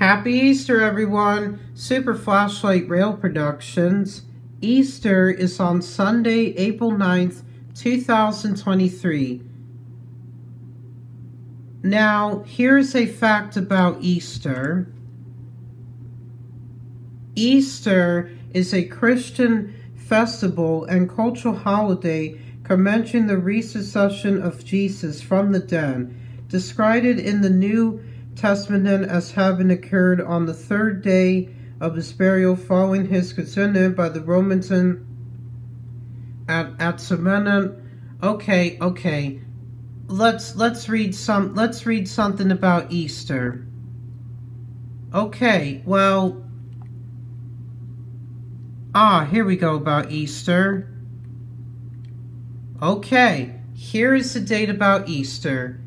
Happy Easter, everyone! Super Flashlight Rail Productions. Easter is on Sunday, April 9th, 2023. Now, here's a fact about Easter. Easter is a Christian festival and cultural holiday commencing the resuscitation of Jesus from the dead, described in the New Testament as having occurred on the third day of his burial following his consignment by the Romans in, at, at Smyrna. Okay, okay. Let's let's read some let's read something about Easter. Okay, well Ah, here we go about Easter. Okay, here is the date about Easter.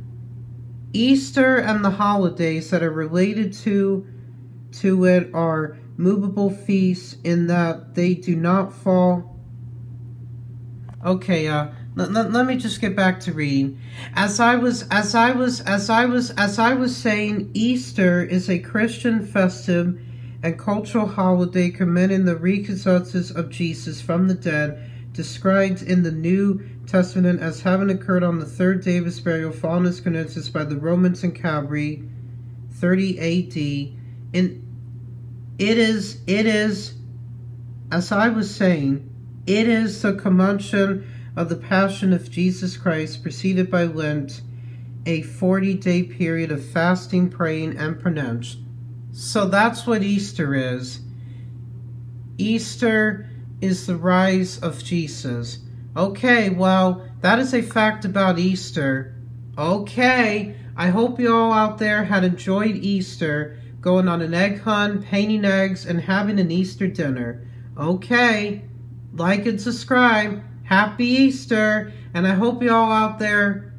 Easter and the holidays that are related to to it are movable feasts in that they do not fall. Okay, uh, let, me just get back to reading. As I was, as I was, as I was, as I was saying, Easter is a Christian festive and cultural holiday commemorating the resurrection of Jesus from the dead, described in the New Testament as having occurred on the third day of his burial, his consensus by the Romans in Calvary, 30 A.D. And it is, it is, as I was saying, it is the commotion of the Passion of Jesus Christ, preceded by Lent, a 40-day period of fasting, praying, and penance. So that's what Easter is. Easter is the rise of Jesus. Okay, well, that is a fact about Easter. Okay, I hope you all out there had enjoyed Easter, going on an egg hunt, painting eggs, and having an Easter dinner. Okay, like and subscribe. Happy Easter, and I hope you all out there,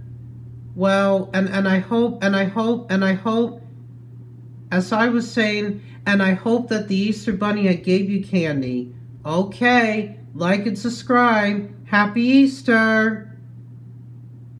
well, and, and I hope, and I hope, and I hope, as I was saying, and I hope that the Easter Bunny I gave you candy. Okay, like and subscribe. Happy Easter!